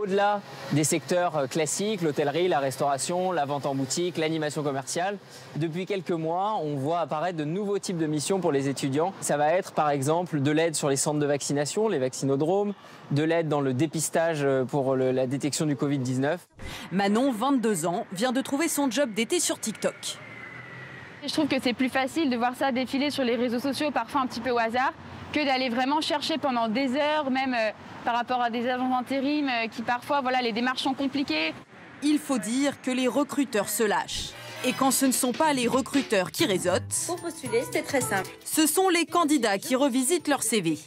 Au-delà des secteurs euh, classiques, l'hôtellerie, la restauration, la vente en boutique, l'animation commerciale, depuis quelques mois, on voit apparaître de nouveaux types de missions pour les étudiants. Ça va être par exemple de l'aide sur les centres de vaccination, les vaccinodromes, de l'aide dans le dépistage euh, pour la détection du Covid-19. Manon, 22 ans, vient de trouver son job d'été sur TikTok. Je trouve que c'est plus facile de voir ça défiler sur les réseaux sociaux, parfois un petit peu au hasard, que d'aller vraiment chercher pendant des heures, même euh, par rapport à des agents d'intérim euh, qui parfois, voilà, les démarches sont compliquées. Il faut dire que les recruteurs se lâchent. Et quand ce ne sont pas les recruteurs qui réseautent, Pour postuler, c'était très simple. ce sont les candidats qui revisitent leur CV.